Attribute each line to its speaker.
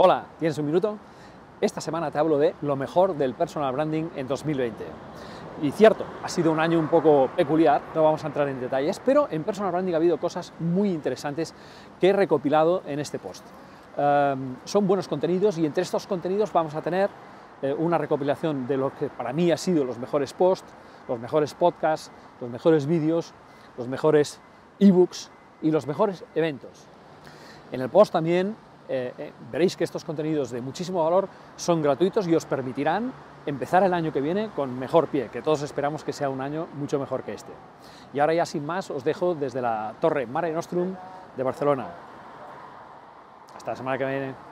Speaker 1: Hola, ¿tienes un minuto? Esta semana te hablo de lo mejor del personal branding en 2020. Y cierto, ha sido un año un poco peculiar, no vamos a entrar en detalles, pero en personal branding ha habido cosas muy interesantes que he recopilado en este post. Um, son buenos contenidos y entre estos contenidos vamos a tener eh, una recopilación de lo que para mí ha sido los mejores posts, los mejores podcasts, los mejores vídeos, los mejores ebooks y los mejores eventos. En el post también eh, eh, veréis que estos contenidos de muchísimo valor son gratuitos y os permitirán empezar el año que viene con mejor pie, que todos esperamos que sea un año mucho mejor que este. Y ahora ya sin más os dejo desde la torre Mare Nostrum de Barcelona. Hasta la semana que viene.